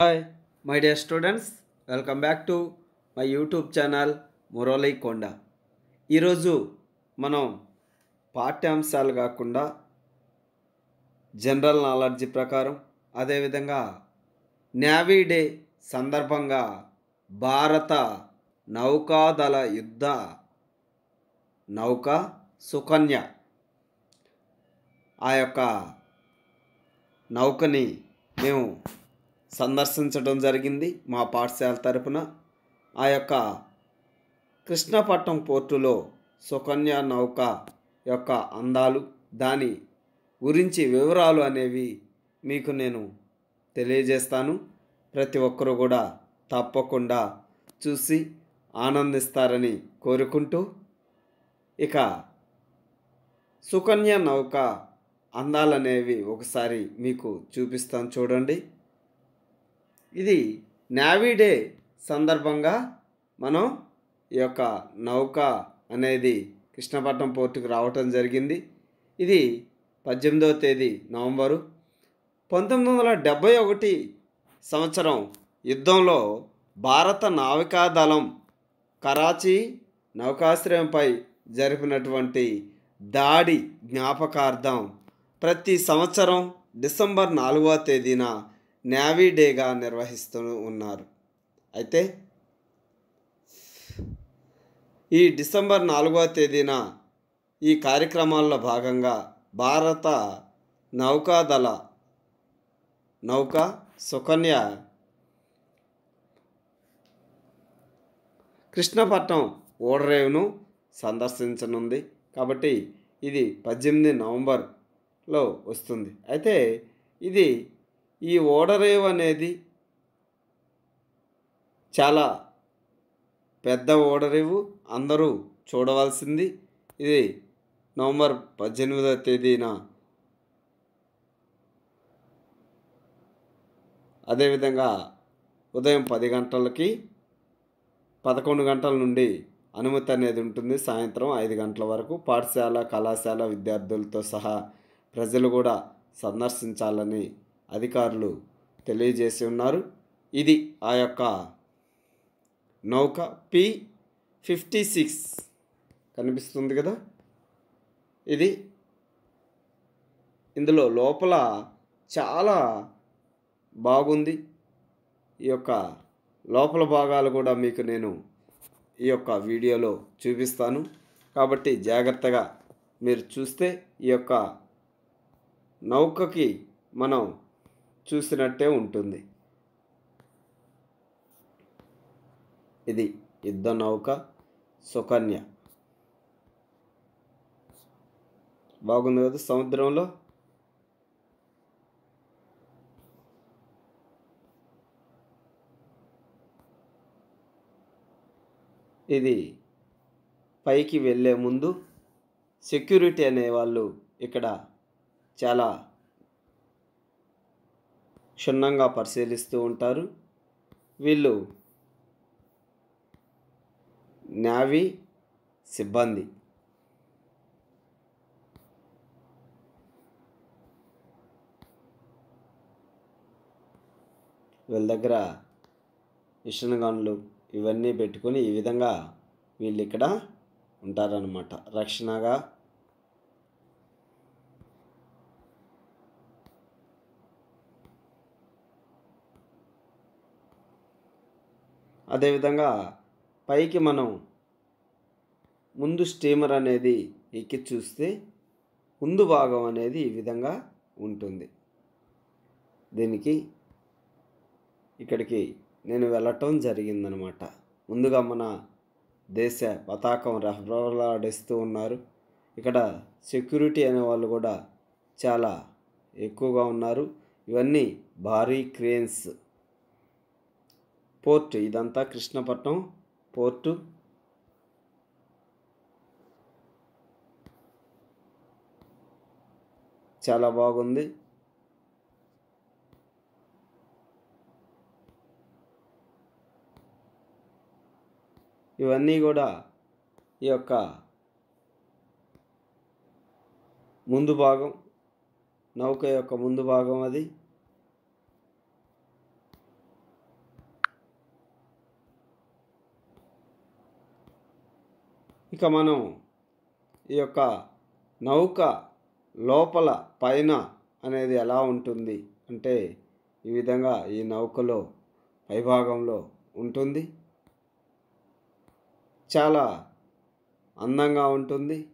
Hi my dear students welcome back to my YouTube channel Murali Konda ఈరోజు మనం పాఠ్యాంశాలు కాకుండా జనరల్ నాలెడ్జ్ ప్రకారం అదేవిధంగా నేవీ డే సందర్భంగా భారత నౌకాదళ యుద్ధ నౌక సుకన్య ఆ యొక్క నౌకని మేము సందర్శించడం జరిగింది మా పాఠశాల తరపున. ఆ యొక్క కృష్ణపట్నం పోర్టులో సుకన్య నౌక యొక్క అందాలు దాని గురించి వివరాలు అనేవి మీకు నేను తెలియజేస్తాను. ప్రతి ఒక్కరూ కూడా తప్పకుండా చూసి ఆనందిస్తారని కోరుకుంటూ. ఇక సుకన్య నౌక అందాలనేవి ఒకసారి మీకు చూపిస్తాను చూడండి. ఇది నేవీ డే సందర్భంగా మనం ఈ యొక్క నౌక అనేది కృష్ణపట్నం పోర్టుకు రావటం జరిగింది. ఇది పద్దెనిమిదవ తేదీ నవంబరు. పంతొమ్మిది వందల డెబ్భై ఒకటి సంవత్సరం యుద్ధంలో భారత నావికాదళం కరాచీ నౌకాశ్రయంపై జరిపినటువంటి దాడి జ్ఞాపకార్థం ప్రతి సంవత్సరం డిసెంబర్ నాలుగవ తేదీన నావీ డేగా నిర్వహిస్తూ ఉన్నారు. అయితే ఈ డిసెంబర్ నాలుగవ తేదీన ఈ కార్యక్రమాల్లో భాగంగా భారత నౌకాదళ నౌక సుకన్య కృష్ణపట్నం ఓడరేవును సందర్శించనుంది. కాబట్టి ఇది పద్దెనిమిది నవంబర్లో వస్తుంది. అయితే ఇది ఈ ఓడరేవు అనేది చాలా పెద్ద ఓడరేవు. అందరూ చూడవలసింది. ఇది నవంబర్ పద్దెనిమిదవ తేదీన అదేవిధంగా ఉదయం పది గంటలకి పదకొండు గంటల నుండి అనుమతి అనేది ఉంటుంది. సాయంత్రం ఐదు గంటల వరకు పాఠశాల కళాశాల విద్యార్థులతో సహా ప్రజలు కూడా సందర్శించాలని అధికారులు తెలియజేసి ఉన్నారు. ఇది ఆ యొక్క నౌక పి ఫిఫ్టీ సిక్స్ కనిపిస్తుంది కదా? ఇది ఇందులో లోపల చాలా బాగుంది. ఈ యొక్క లోపల భాగాలు కూడా మీకు నేను ఈ యొక్క వీడియోలో చూపిస్తాను. కాబట్టి జాగ్రత్తగా మీరు చూస్తే ఈ యొక్క నౌకకి మనం చూసినట్టే ఉంటుంది. ఇది యుద్ధ నౌక సుకన్య. బాగుంది కదా సముద్రంలో? ఇది పైకి వెళ్ళే ముందు సెక్యూరిటీ అనే వాళ్ళు ఇక్కడ చాలా క్షుణ్ణంగా పరిశీలిస్తూ ఉంటారు. వీళ్ళు నావీ సిబ్బంది. వీళ్ళ దగ్గర మిషన్ గన్లు ఇవన్నీ పెట్టుకొని ఈ విధంగా వీళ్ళు ఇక్కడ ఉంటారనమాట రక్షణగా అదేవిధంగా పైకి మనం ముందు స్టీమర్ అనేది ఎక్కి చూస్తే ముందు భాగం అనేది ఈ విధంగా ఉంటుంది. దీనికి ఇక్కడికి నేను వెళ్ళటం జరిగిందనమాట. ముందుగా మన దేశ పతాకం రెహ్లాడిస్తూ ఉన్నారు. ఇక్కడ సెక్యూరిటీ అనే వాళ్ళు కూడా చాలా ఎక్కువగా ఉన్నారు. ఇవన్నీ భారీ క్రేన్స్. పోర్ట్ ఇదంతా కృష్ణపట్నం పోర్టు. చాలా బాగుంది. ఇవన్నీ కూడా ఈ యొక్క ముందు భాగం నౌక యొక్క ముందు భాగం అది. ఇక మనం ఈ యొక్క నౌక లోపల పైన అనేది ఎలా ఉంటుంది? అంటే ఈ విధంగా ఈ నౌకలో పైభాగంలో ఉంటుంది. చాలా అందంగా ఉంటుంది.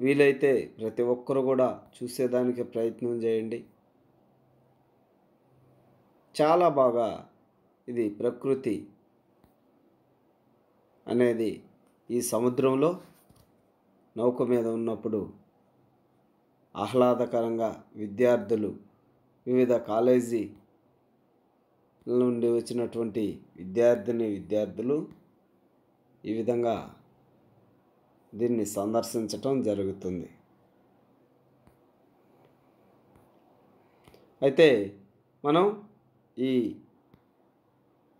వీలైతే ప్రతి ఒక్కరు కూడా చూసేదానికి ప్రయత్నం చేయండి. చాలా బాగా ఇది ప్రకృతి అనేది ఈ సముద్రంలో నౌక మీద ఉన్నప్పుడు ఆహ్లాదకరంగా విద్యార్థులు వివిధ కాలేజీ నుండి వచ్చినటువంటి విద్యార్థిని విద్యార్థులు ఈ విధంగా దీన్ని సందర్శించటం జరుగుతుంది. అయితే మనం ఈ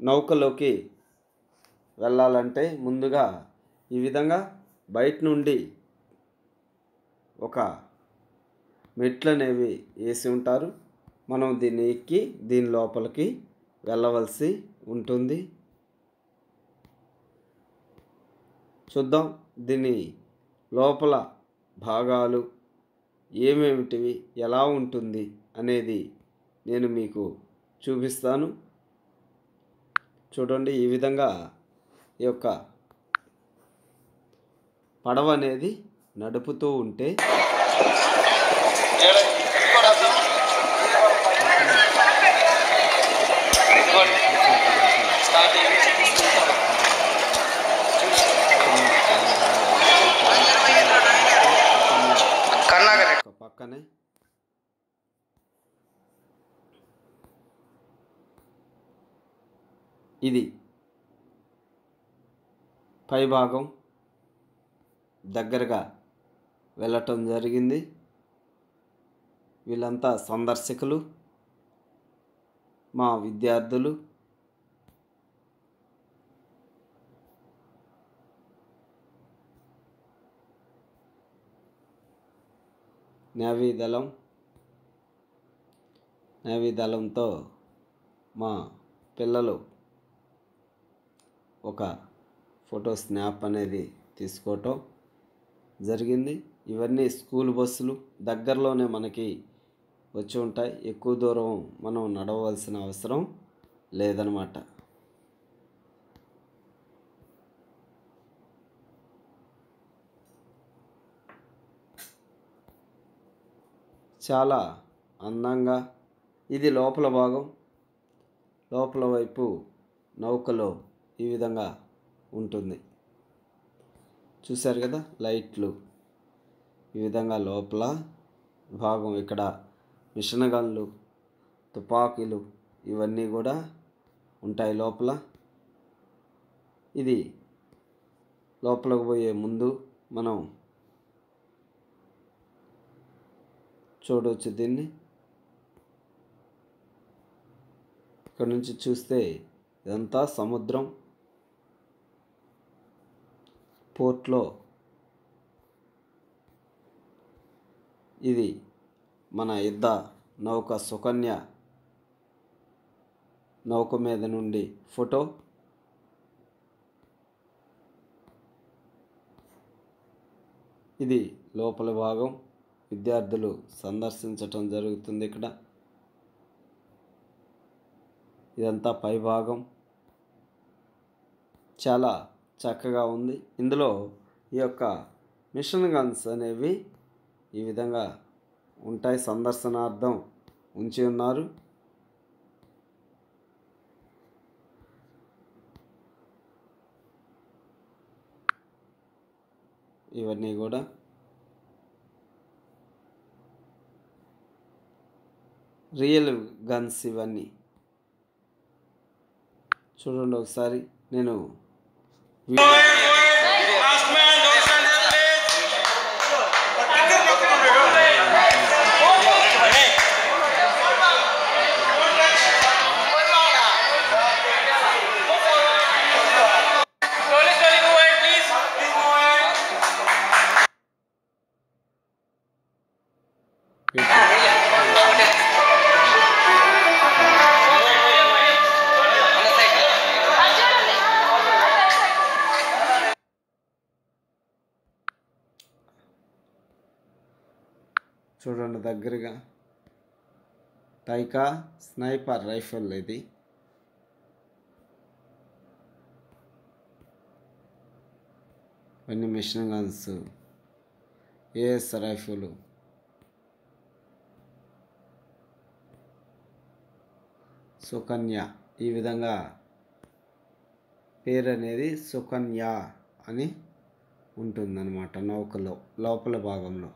నౌకలోకి వెళ్ళాలంటే ముందుగా ఈ విధంగా బయట నుండి ఒక మెట్లు అనేవి వేసి ఉంటారు. మనం దీన్ని ఎక్కి దీని లోపలికి వెళ్ళవలసి ఉంటుంది. చూద్దాం దీని లోపల భాగాలు ఏమేమిటివి ఎలా ఉంటుంది అనేది నేను మీకు చూపిస్తాను. చూడండి ఈ విధంగా ఈ యొక్క పడవ అనేది నడుపుతూ ఉంటే పక్కనే ఇది. పైభాగం దగ్గరగా వెళ్ళటం జరిగింది. వీళ్ళంతా సందర్శకులు మా విద్యార్థులు. నేవీదళం నేవీదళంతో మా పిల్లలు ఒక ఫోటో స్నాప్ అనేది తీసుకోవటం జరిగింది. ఇవన్నీ స్కూల్ బస్సులు దగ్గరలోనే మనకి వచ్చి ఉంటాయి. ఎక్కువ దూరం మనం నడవలసిన అవసరం లేదనమాట. చాలా అందంగా ఇది లోపల భాగం. లోపల వైపు నౌకలో ఈ విధంగా ఉంటుంది. చూశారు కదా? లైట్లు. ఈ విధంగా లోపల భాగం ఇక్కడ మిషన్ గన్లు తుపాకీలు ఇవన్నీ కూడా ఉంటాయి లోపల. ఇది లోపలకు పోయే ముందు మనం చూడవచ్చు దీన్ని. ఇక్కడ నుంచి చూస్తే ఇదంతా సముద్రం. పోర్ట్లో ఇది మన యుద్ధ నౌక సుకన్య నౌక మీద నుండి ఫోటో. ఇది లోపల భాగం. విద్యార్థులు సందర్శించటం జరుగుతుంది ఇక్కడ. ఇదంతా పై భాగం. చాలా చక్కగా ఉంది. ఇందులో ఈ యొక్క మిషన్ గన్స్ అనేవి ఈ విధంగా ఉంటాయి. సందర్శనార్థం ఉంచి ఉన్నారు. ఇవన్నీ కూడా రియల్ గన్స్ ఇవన్నీ. చూడండి ఒకసారి. నేను We టైకా స్నైపర్ రైఫిల్ ఇది. కొన్ని mission guns AS rifle Sukanya ఈ విధంగా పేరు అనేది సుకన్య అని ఉంటుందన్నమాట నౌకలో లోపల భాగంలో.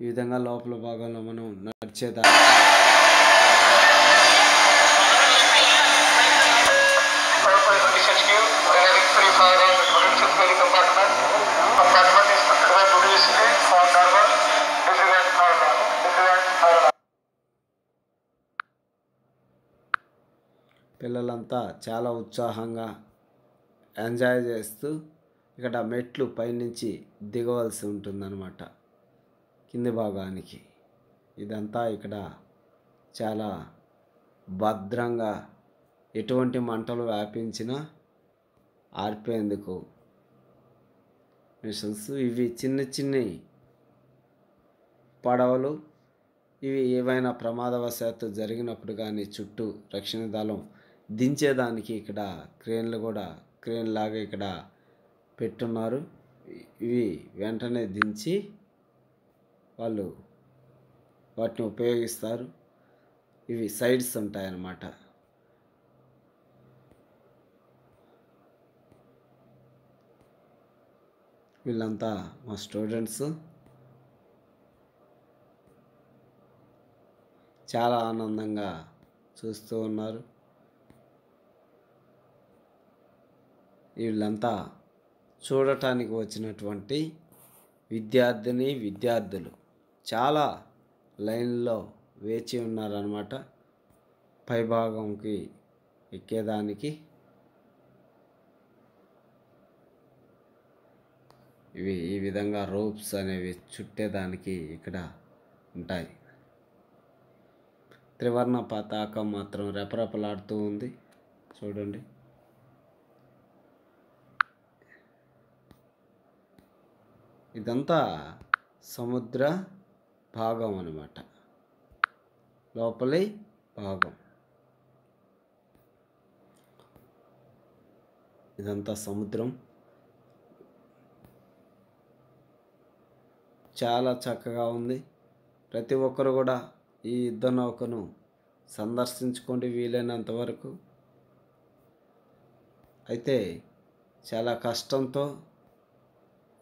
ఈ విధంగా లోపల భాగంలో మనం నడిచేదా. పిల్లలంతా చాలా ఉత్సాహంగా ఎంజాయ్ చేస్తూ ఇక్కడ మెట్లు పైనుంచి దిగవలసి ఉంటుందన్నమాట. కింది భాగానికి. ఇదంతా ఇక్కడ చాలా భద్రంగా ఎటువంటి మంటలు వ్యాపించినా ఆర్పేందుకు మిషన్స్. ఇవి చిన్న చిన్ని పడవలు. ఇవి ఏవైనా ప్రమాదవశాత్తు జరిగినప్పుడు కానీ చుట్టూ రక్షణ దళం దించేదానికి ఇక్కడ క్రేన్లు కూడా క్రేన్ లాగా ఇక్కడ పెట్టున్నారు. ఇవి వెంటనే దించి వాళ్ళు వాటిని ఉపయోగిస్తారు. ఇవి సైడ్స్ ఉంటాయన్నమాట. వీళ్ళంతా మా స్టూడెంట్స్. చాలా ఆనందంగా చూస్తూ ఉన్నారు. వీళ్ళంతా చూడటానికి వచ్చినటువంటి విద్యార్థిని విద్యార్థులు. చాలా లైన్లో వేచి ఉన్నారన్నమాట. పైభాగంకి ఎక్కేదానికి. ఇవి ఈ విధంగా రోప్స్ అనేవి చుట్టేదానికి ఇక్కడ ఉంటాయి. త్రివర్ణ పతాకం మాత్రం రెపరెపలాడుతూ ఉంది. చూడండి. ఇదంతా సముద్ర భాగం అనమాట లోపలి భాగం. ఇదంతా సముద్రం. చాలా చక్కగా ఉంది. ప్రతి ఒక్కరు కూడా ఈ యుద్ధ నౌకను సందర్శించుకోండి వీలైనంత వరకు. అయితే చాలా కష్టంతో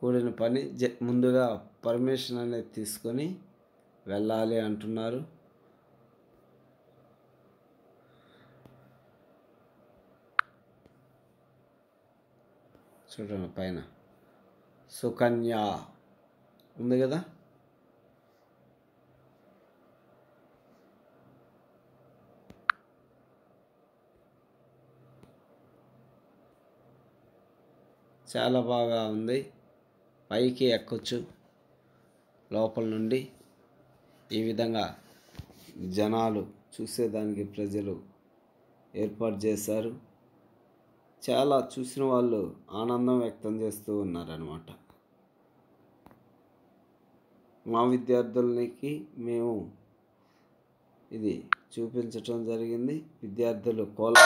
కూడిన పని జ ముందుగా పర్మిషన్ అనేది తీసుకొని వెళ్ళాలి అంటున్నారు. చూడండి పైన. సుకన్య ఉంది కదా? చాలా బాగా ఉంది. పైకి ఎక్కొచ్చు. లోపల నుండి. ఈ విధంగా జనాలు చూసేదానికి ప్రజలు ఏర్పాటు చేశారు. చాలా చూసిన వాళ్ళు ఆనందం వ్యక్తం చేస్తూ ఉన్నారనమాట మా విద్యార్థులకి మేము ఇది చూపించటం జరిగింది. విద్యార్థులు కోలా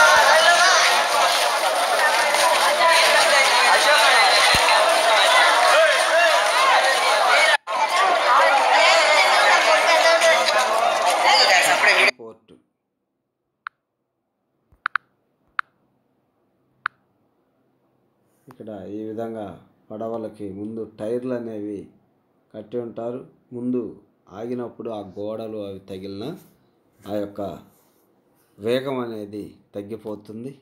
ఇక్కడ ఈ విధంగా పడవలకి ముందు టైర్లు అనేవి కట్టి ఉంటారు. ముందు ఆగినప్పుడు ఆ గోడలు అవి తగిలిన ఆ యొక్క వేగం అనేది తగ్గిపోతుంది.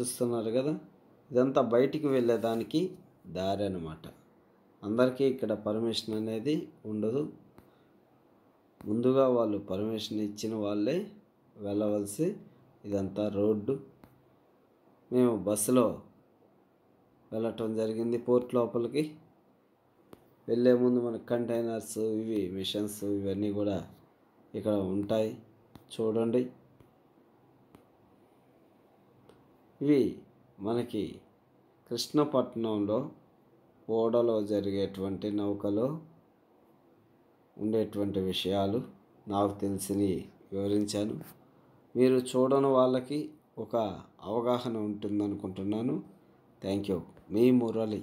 చూస్తున్నారు కదా? ఇదంతా బయటికి వెళ్ళేదానికి దారి అన్నమాట. అందరికీ ఇక్కడ పర్మిషన్ అనేది ఉండదు. ముందుగా వాళ్ళు పర్మిషన్ ఇచ్చిన వాళ్ళే వెళ్ళవలసి ఇదంతా రోడ్డు. మేము బస్సులో వెళ్ళటం జరిగింది పోర్ట్ లోపలికి. వెళ్ళే ముందు మన కంటైనర్స్ ఇవి మిషన్స్ ఇవన్నీ కూడా ఇక్కడ ఉంటాయి. చూడండి. ఇవి మనకి కృష్ణపట్నంలో ఓడలో జరిగేటువంటి నౌకలో. ఉండేటువంటి విషయాలు నాకు తెలిసినవి వివరించాను. మీరు చూడని వాళ్ళకి ఒక అవగాహన ఉంటుందనుకుంటున్నాను. Thank you. మీ మురళి.